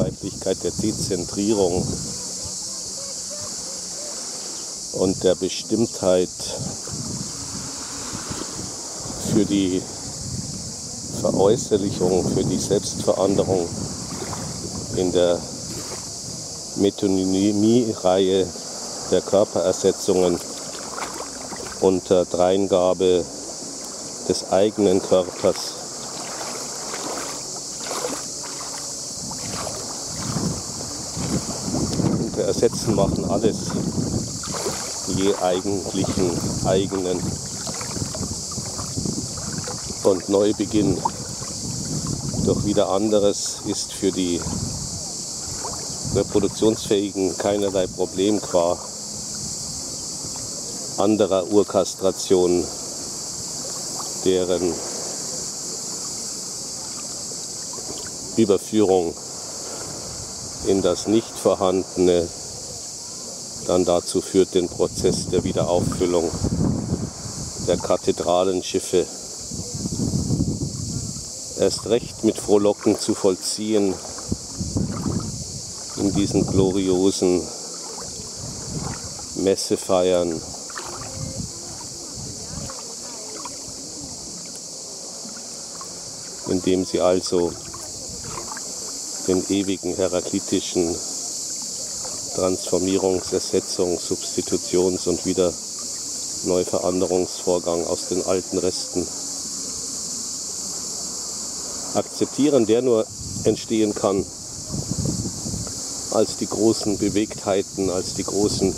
Unverweichlichkeit der Dezentrierung und der Bestimmtheit für die Veräußerlichung, für die Selbstveränderung in der Metonymie-Reihe der Körperersetzungen unter Dreingabe des eigenen Körpers. Wir ersetzen machen alles je eigentlichen, eigenen. Und Neubeginn. Durch wieder anderes ist für die reproduktionsfähigen keinerlei Problem qua anderer Urkastration, deren Überführung in das Nicht-Vorhandene dann dazu führt, den Prozess der Wiederauffüllung der Kathedralenschiffe erst recht mit Frohlocken zu vollziehen in diesen gloriosen Messefeiern. indem sie also den ewigen heraklitischen Transformierungs-, Ersetzungs-, Substitutions- und wieder Neuveranderungsvorgang aus den alten Resten. Akzeptieren, der nur entstehen kann als die großen Bewegtheiten, als die großen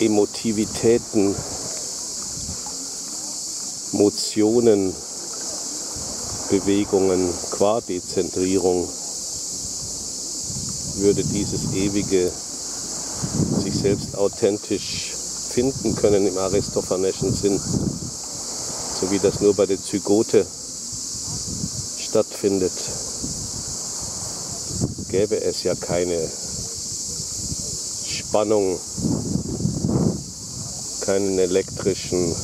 Emotivitäten, Motionen, Bewegungen qua Dezentrierung würde dieses ewige sich selbst authentisch finden können im aristophanischen Sinn, so wie das nur bei der Zygote stattfindet, gäbe es ja keine Spannung, keinen elektrischen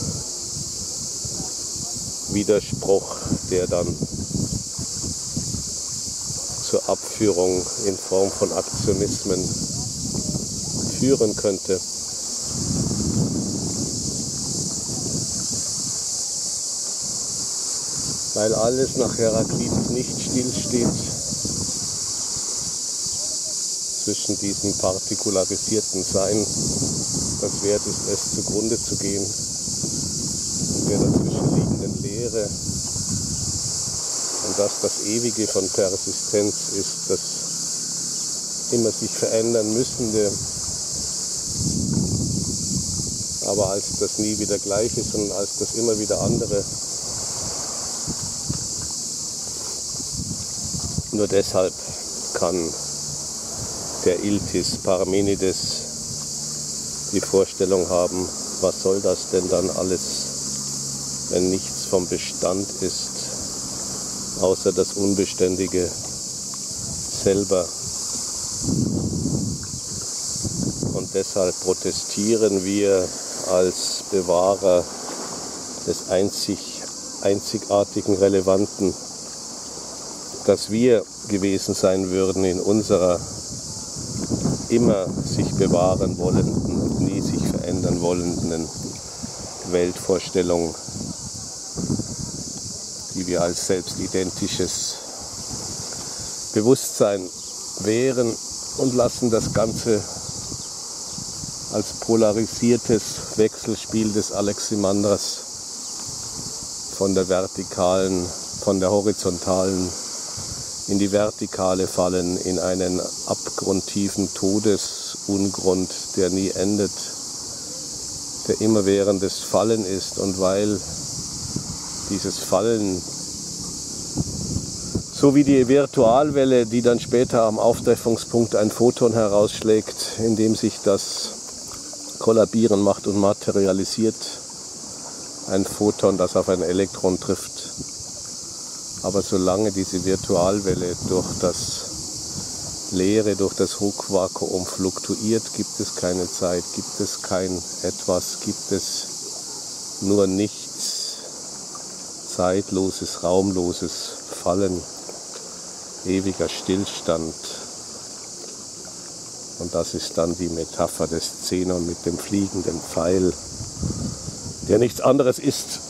Widerspruch, der dann zur Abführung in Form von Aktionismen führen könnte. Weil alles nach Heraklit nicht stillsteht zwischen diesem partikularisierten Sein, das wert ist, es zugrunde zu gehen, und der dazwischenliegenden Leere und dass das Ewige von Persistenz ist, das immer sich verändern müssende, aber als das nie wieder gleiche, sondern als das immer wieder andere. Nur deshalb kann der Iltis Parmenides die Vorstellung haben, was soll das denn dann alles, wenn nichts vom Bestand ist, außer das Unbeständige selber. Und deshalb protestieren wir als Bewahrer des einzig, einzigartigen Relevanten, dass wir gewesen sein würden in unserer immer sich bewahren wollenden und nie sich verändern wollenden Weltvorstellung, die wir als selbstidentisches Bewusstsein wären und lassen das Ganze als polarisiertes Wechselspiel des Aleximanders von der vertikalen, von der horizontalen in die Vertikale fallen, in einen abgrundtiefen Todesungrund, der nie endet, der immerwährendes Fallen ist. Und weil dieses Fallen, so wie die Virtualwelle, die dann später am Auftreffungspunkt ein Photon herausschlägt, in dem sich das Kollabieren macht und materialisiert, ein Photon, das auf ein Elektron trifft, aber solange diese Virtualwelle durch das Leere, durch das Hochvakuum fluktuiert, gibt es keine Zeit, gibt es kein etwas, gibt es nur nichts, zeitloses, raumloses Fallen. ewiger Stillstand. Und das ist dann die Metapher des Zenon mit dem fliegenden Pfeil, der nichts anderes ist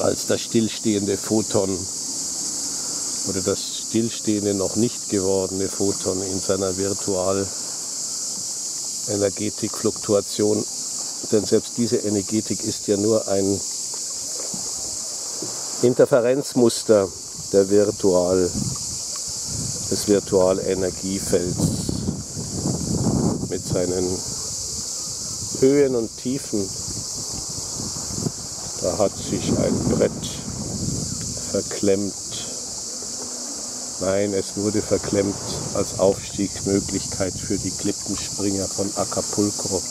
als das stillstehende Photon oder das stillstehende, noch nicht gewordene Photon in seiner Virtual-Energetik-Fluktuation. Denn selbst diese Energetik ist ja nur ein Interferenzmuster der Virtual, des Virtualenergiefelds mit seinen Höhen und Tiefen. Da hat sich ein Brett verklemmt. Nein, es wurde verklemmt als Aufstiegsmöglichkeit für die Klippenspringer von Acapulco.